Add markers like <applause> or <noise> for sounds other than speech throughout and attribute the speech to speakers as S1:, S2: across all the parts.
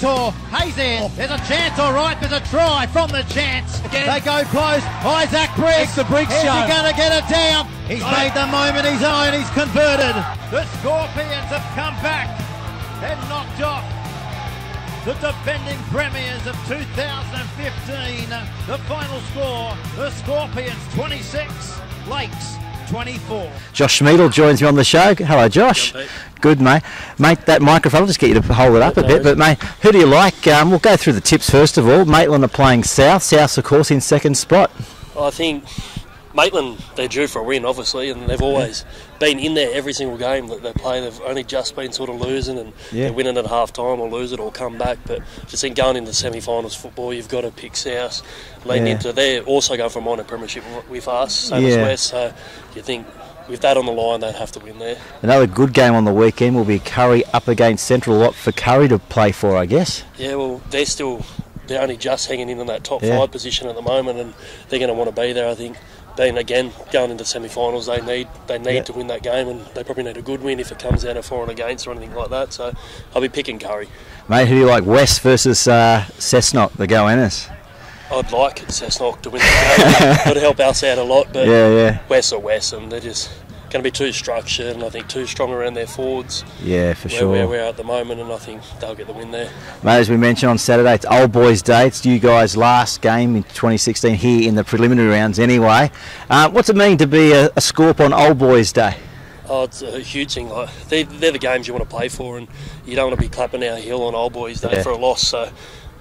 S1: Hayes in. Oh. There's a chance, all right. There's a try from the chance. Again. They go close. Isaac Briggs.
S2: It's the Briggs
S1: Is
S2: show.
S1: he going to get it down? He's
S2: Got
S1: made
S2: it.
S1: the moment his own. He's converted. The Scorpions have come back and knocked off the defending premiers of 2015. The final score, the Scorpions 26, Lakes 24.
S3: Josh Schmiedel joins me on the show. Hello, Josh.
S4: Good, mate.
S3: Good, mate. Mate, that microphone, I'll just get you to hold it up a bit. But,
S4: worries.
S3: mate, who do you like? Um, we'll go through the tips first of all. Maitland are playing South. South, of course, in second spot.
S4: I think Maitland, they're due for a win, obviously, and they've always been in there every single game that they play. They've only just been sort of losing, and
S3: Yeah.
S4: they're winning at half time or lose it or come back. But just think going into semi finals football, you've got to pick South. Leading
S3: Yeah.
S4: into they're also going for a minor premiership with us, same as West. So you think with that on the line, they'd have to win there.
S3: Another good game on the weekend will be Kurri up against Central. A lot for Kurri to play for, I guess.
S4: Yeah, well, they're still they're only just hanging in on that top
S3: Yeah.
S4: five position at the moment, and they're going to want to be there. I think. Being again going into semi-finals, they need they need
S3: Yeah.
S4: to win that game, and they probably need a good win if it comes down to for and against or anything like that. So I'll be picking Kurri.
S3: Mate, who do you like? West versus uh, Cessnock, the Goannas.
S4: I'd like Cessnock to win the game. <laughs> Would help us out a lot, but
S3: Yeah, yeah.
S4: West are West, and they're just going to be too structured, and I think too strong around their forwards.
S3: Yeah, for
S4: where,
S3: sure.
S4: where we're at the moment, and I think they'll get the win there.
S3: Mate, as we mentioned on Saturday, it's Old Boys Day. It's you guys' last game in 2016 here in the preliminary rounds anyway. Uh, what's it mean to be a, a Scorp on Old Boys Day?
S4: Oh, it's a huge thing. Like they're, they're the games you want to play for, and you don't want to be clapping our heel on old boys day
S3: Yeah.
S4: for a loss. So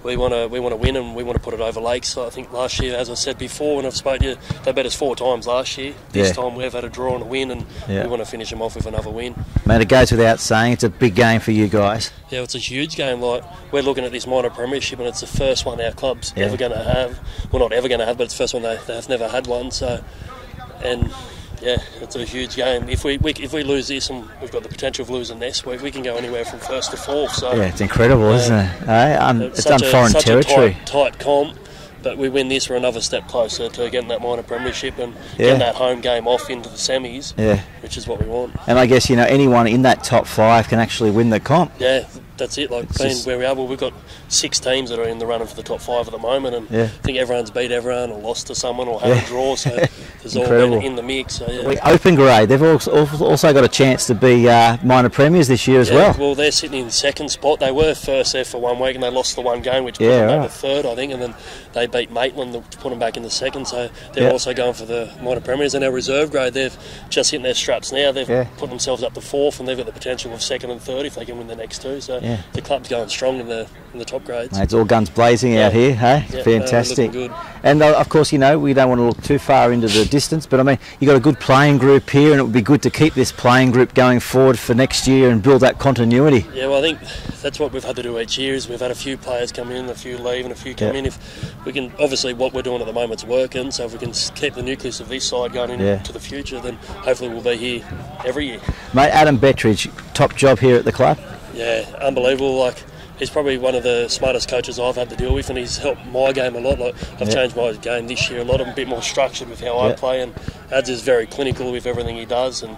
S4: we want to we want to win, and we want to put it over Lakes. So I think last year, as I said before, when I've spoken to you, they beat us four times last year. This
S3: Yeah.
S4: time we've had a draw and a win, and
S3: Yeah.
S4: we want to finish them off with another win.
S3: Mate, it goes without saying, it's a big game for you guys.
S4: Yeah, it's a huge game. Like we're looking at this minor premiership, and it's the first one our club's
S3: Yeah.
S4: ever going to have. We're well, not ever going to have, but it's the first one they, they've never had one. So, and yeah, it's a huge game. If we, we if we lose this, and we've got the potential of losing this, week, we can go anywhere from first to fourth. So
S3: Yeah, it's incredible, isn't it? Eh? Um, it's
S4: such
S3: done
S4: a-
S3: foreign territory.
S4: A tight, tight comp, but we win this, we're another step closer to getting that minor premiership and
S3: Yeah.
S4: getting that home game off into the semis,
S3: Yeah.
S4: which is what we want.
S3: And I guess, you know, anyone in that top five can actually win the comp.
S4: Yeah, that's it. Like
S3: It's
S4: being where we are, well, we've got six teams that are in the running for the top five at the moment, and
S3: Yeah.
S4: I think everyone's beat everyone or lost to someone or had
S3: Yeah.
S4: a draw, so <laughs> all
S3: Incredible.
S4: been in the mix. So, yeah.
S3: Open grade, they've also, also got a chance to be uh, minor premiers this year as
S4: Yeah,
S3: well.
S4: they're sitting in second spot. They were first there for one week and they lost the one game, which put
S3: Yeah,
S4: them
S3: right.
S4: to third, I think. And then they beat Maitland to put them back in the second. So they're also going for the minor premiers. And our reserve grade, they've just hit their straps now. They've put themselves up to fourth and they've got the potential of second and third if they can win the next two. So the club's going strong in the in the top grades.
S3: Mate, it's all guns blazing out here, hey? Fantastic. and uh, of course, you know, we don't want to look too far into the distance, but I mean, you've got a good playing group here, and it would be good to keep this playing group going forward for next year and build that continuity.
S4: Yeah, well, I think that's what we've had to do each year. Is we've had a few players come in, a few leave, and a few come
S3: Yeah.
S4: in. If we can, obviously, what we're doing at the moment's working. So if we can keep the nucleus of this side going into
S3: Yeah.
S4: the future, then hopefully we'll be here every year.
S3: Mate, Adam Bettridge, top job here at the club.
S4: Yeah, unbelievable. Like he's probably one of the smartest coaches I've had to deal with, and he's helped my game a lot. Like I've
S3: Yeah.
S4: changed my game this year a lot. I'm a bit more structured with how I play, and Ads is very clinical with everything he does, and.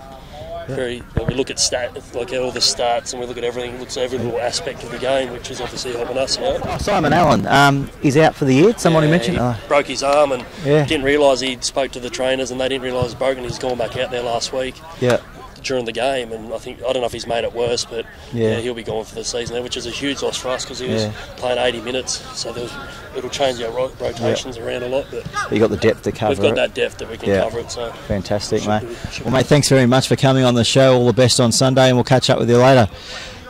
S4: Very, we look at stat, like all the stats, and we look at everything. He looks at every little aspect of the game, which is obviously helping us out.
S3: Simon Allen, um, he's out for the year. Someone who mentioned.
S4: he
S3: Oh,
S4: broke his arm and didn't realise he spoke to the trainers, and they didn't realise broken. He's gone back out there last week
S3: yeah.
S4: During the game, and I think I don't know if he's made it worse, but
S3: Yeah.
S4: yeah, he'll be gone for the season, there, which is a huge loss for us because he was
S3: Yeah.
S4: playing 80 minutes, so there was, it'll change our ro- rotations around a lot. But
S3: You got the depth to cover
S4: we've got
S3: it.
S4: that depth that we can
S3: Yeah.
S4: cover it. So
S3: Fantastic, mate.
S4: be-
S3: Well, mate, thanks very much for coming on the show. All the best on Sunday, and we'll catch up with you later.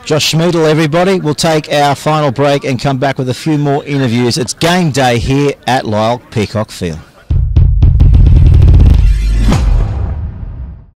S3: Josh Schmiedel, everybody. We'll take our final break and come back with a few more interviews. It's game day here at Lyall Peacock Field.